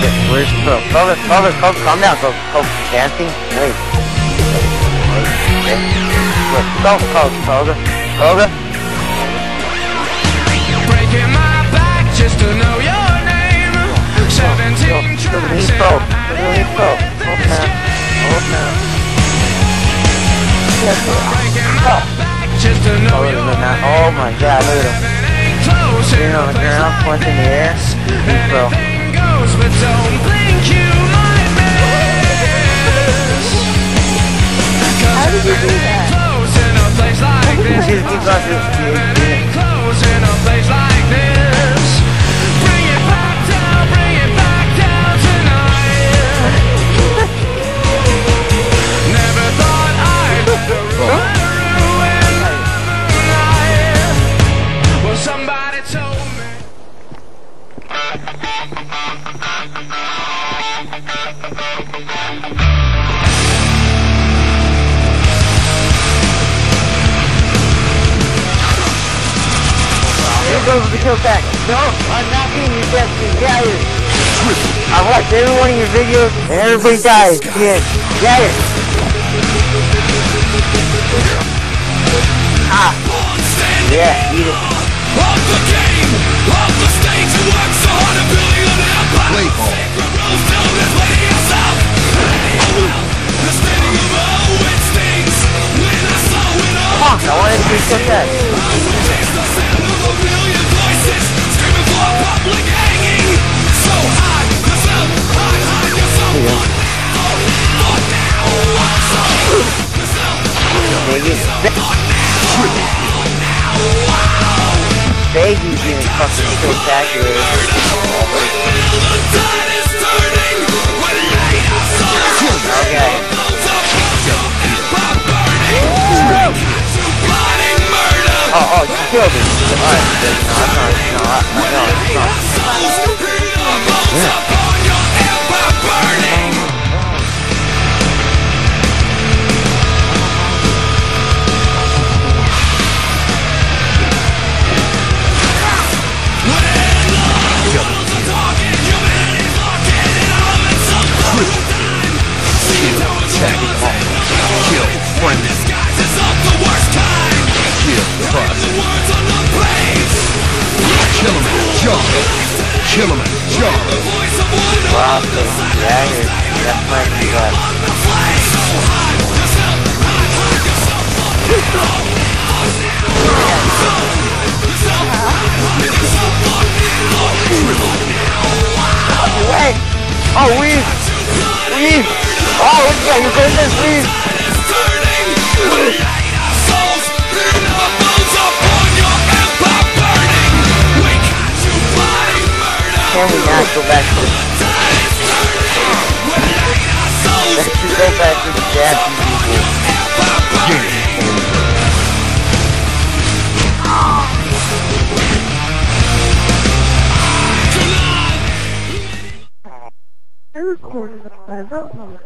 Where's Pro? Focus, focus, focus, calm down, go, go, dancing, wait. Wait, wait, wait, go, go, focus, focus. Breaking my back just to know your name. Seventeen Look tries and I look at me, Pro. Hold now, hold now. breaking my back just to know Oh, look your that, oh my god, look at him. Sitting on the ground, punching the air. He's Pro. Anything goes, but don't think you. How did you do that? The kill tag. No, I'm not being you death Get. I watched every one of your videos and everybody dies. Yeah. Ah. Yeah, eat it. Come on, I wanted to be tag. Baby's even fucking spectacular. Okay. Oh, oh, you killed him. Alright, no, I'm not, no, I, no, it's not. Jump. Wow, yeah, you're. Wait! Oh, weave! Weave! Oh, look at your business, weave! Can we not go back to Let's go back to the Japanese people. I recorded it. I wrote on it.